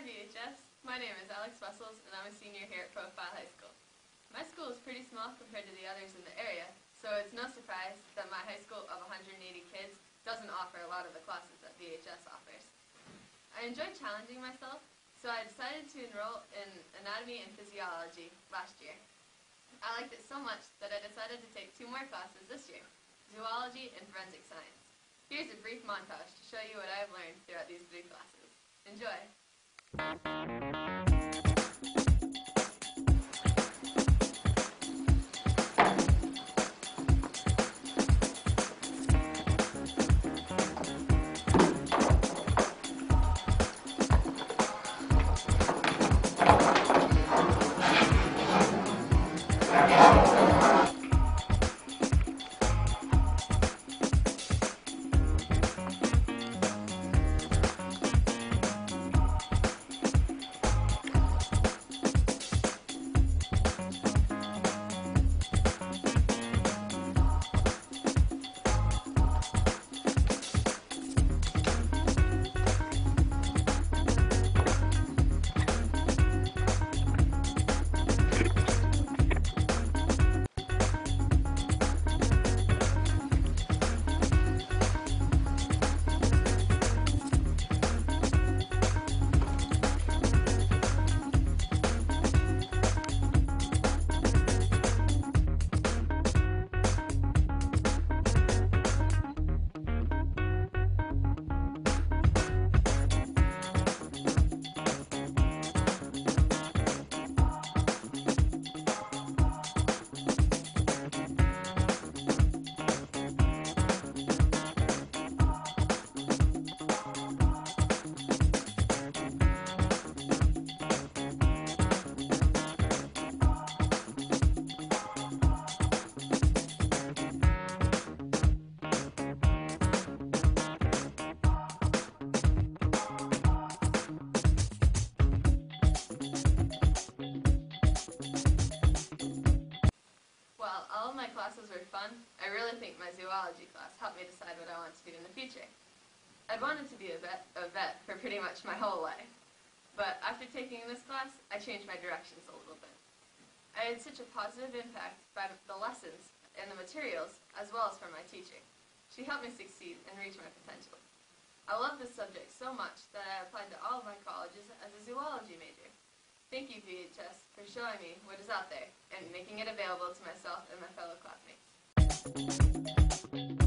Hi VHS, my name is Alex Wessels and I'm a senior here at Profile High School. My school is pretty small compared to the others in the area, so it's no surprise that my high school of 180 kids doesn't offer a lot of the classes that VHS offers. I enjoy challenging myself, so I decided to enroll in anatomy and physiology last year. I liked it so much that I decided to take two more classes this year, zoology and forensic science. Here's a brief montage to show you what I've learned throughout these three classes. Enjoy! While I really think my zoology class helped me decide what I want to do in the future. I'd wanted to be a vet, a vet for pretty much my whole life, but after taking this class, I changed my directions a little bit. I had such a positive impact by the lessons and the materials, as well as from my teacher. She helped me succeed and reach my potential. I love this subject so much that I applied to all of my colleges as a zoology major. Thank you, VHS, for showing me what is out there and making it available to myself and my fellow classmates. フフフ。